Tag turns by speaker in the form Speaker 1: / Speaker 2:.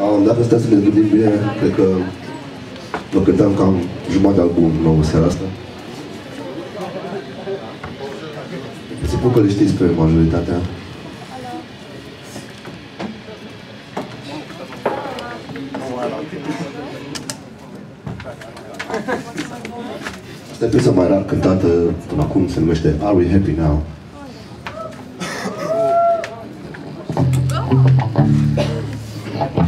Speaker 1: Um, dacă stai să ne gândim bine, cred că vă cântam cam jumătate de album nou seara asta. Presupun că le știți pe majoritatea. Asta e piesa mai rar cântată până acum, se numește Are We Happy Now?
Speaker 2: Și